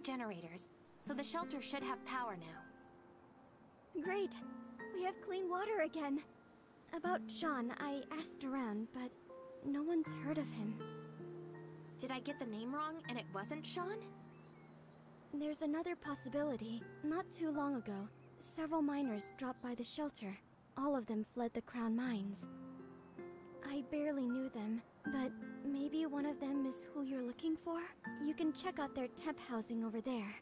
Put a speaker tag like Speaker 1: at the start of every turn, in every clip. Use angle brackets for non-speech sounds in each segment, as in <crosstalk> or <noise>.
Speaker 1: generators, so the shelter should have power now.
Speaker 2: Great. We have clean water again. About Sean, I asked around, but no one's heard of him.
Speaker 1: Did I get the name wrong and it wasn't Sean?
Speaker 2: There's another possibility. Not too long ago, several miners dropped by the shelter. All of them fled the Crown Mines. I barely knew them, but maybe one of them is who you're looking for? You can check out their temp housing over there.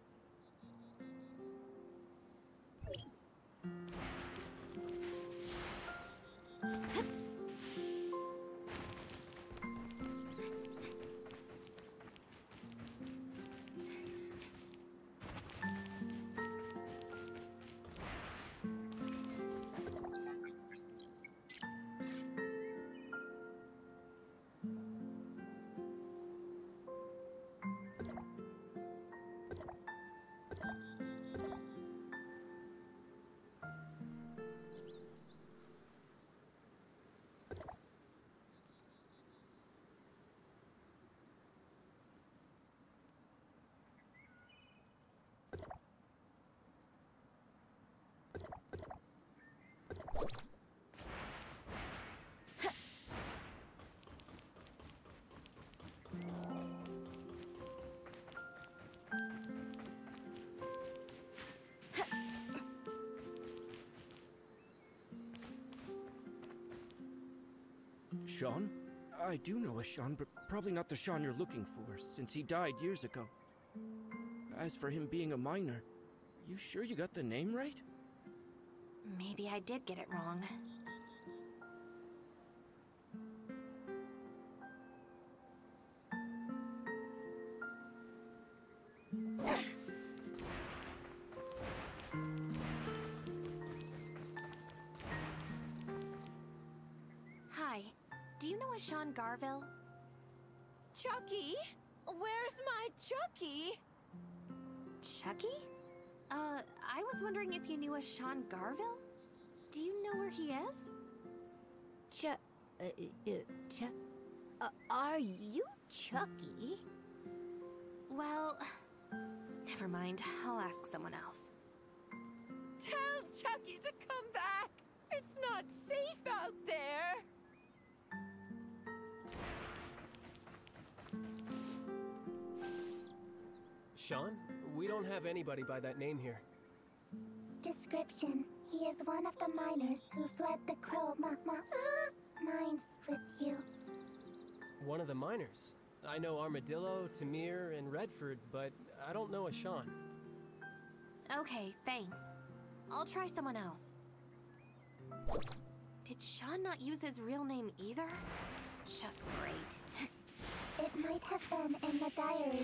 Speaker 3: Sean? I do know a Sean, but probably not the Sean you're looking for, since he died years ago. As for him being a miner, you sure you got the name right?
Speaker 1: Maybe I did get it wrong. Do you know a Sean Garville?
Speaker 4: Chucky? Where's my Chucky?
Speaker 1: Chucky? Uh, I was wondering if you knew a Sean Garville? Do you know where he is?
Speaker 4: Ch- uh, uh, Ch- uh, are you Chucky?
Speaker 1: Well, never mind. I'll ask someone else.
Speaker 4: Tell Chucky to come back. It's not safe out there.
Speaker 5: Sean? We don't have anybody by that name here.
Speaker 6: Description. He is one of the miners who fled the Crow ma ma mines with you.
Speaker 5: One of the miners. I know Armadillo, Tamir, and Redford, but I don't know a Sean.
Speaker 1: Okay, thanks. I'll try someone else. Did Sean not use his real name either? Just great. <laughs>
Speaker 6: It might have been in the diary.